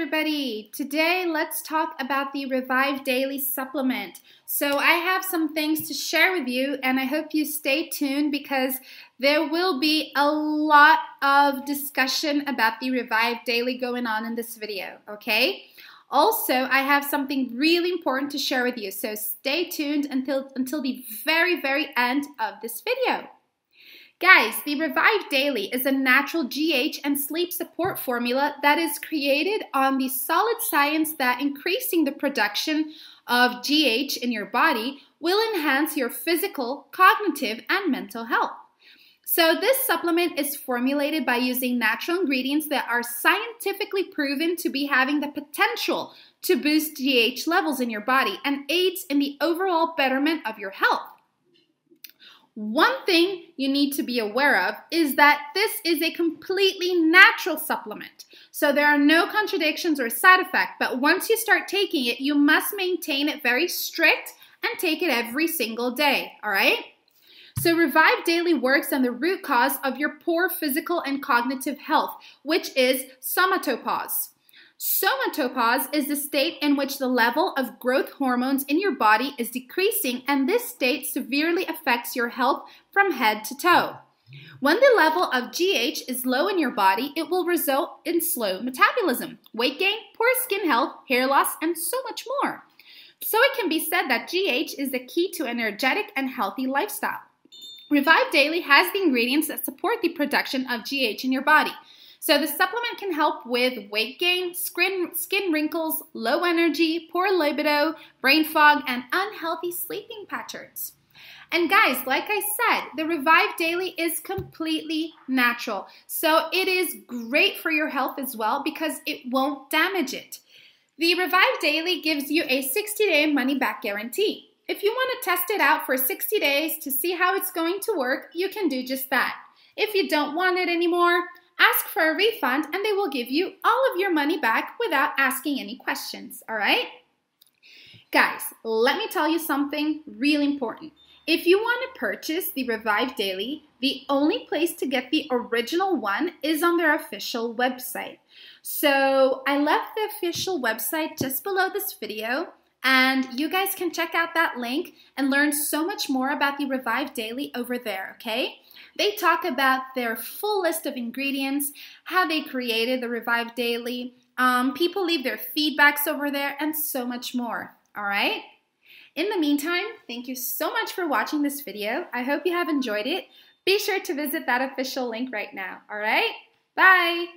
everybody. Today, let's talk about the Revive Daily Supplement. So, I have some things to share with you, and I hope you stay tuned because there will be a lot of discussion about the Revive Daily going on in this video, okay? Also, I have something really important to share with you, so stay tuned until, until the very, very end of this video. Guys, the Revive Daily is a natural GH and sleep support formula that is created on the solid science that increasing the production of GH in your body will enhance your physical, cognitive, and mental health. So, this supplement is formulated by using natural ingredients that are scientifically proven to be having the potential to boost GH levels in your body and aids in the overall betterment of your health. One thing you need to be aware of is that this is a completely natural supplement. So there are no contradictions or side effects, but once you start taking it, you must maintain it very strict and take it every single day, all right? So Revive Daily works on the root cause of your poor physical and cognitive health, which is somatopause. Somatopause is the state in which the level of growth hormones in your body is decreasing, and this state severely affects your health from head to toe. When the level of GH is low in your body, it will result in slow metabolism, weight gain, poor skin health, hair loss, and so much more. So it can be said that GH is the key to an energetic and healthy lifestyle. Revive Daily has the ingredients that support the production of GH in your body. So the supplement can help with weight gain, skin, skin wrinkles, low energy, poor libido, brain fog, and unhealthy sleeping patterns. And guys, like I said, the Revive Daily is completely natural. So it is great for your health as well because it won't damage it. The Revive Daily gives you a 60 day money back guarantee. If you want to test it out for 60 days to see how it's going to work, you can do just that. If you don't want it anymore, ask for a refund and they will give you all of your money back without asking any questions, all right? Guys, let me tell you something really important. If you want to purchase the Revive Daily, the only place to get the original one is on their official website. So I left the official website just below this video and you guys can check out that link and learn so much more about the Revive Daily over there, okay? They talk about their full list of ingredients, how they created the Revive Daily. Um, people leave their feedbacks over there, and so much more, all right? In the meantime, thank you so much for watching this video. I hope you have enjoyed it. Be sure to visit that official link right now, all right? Bye!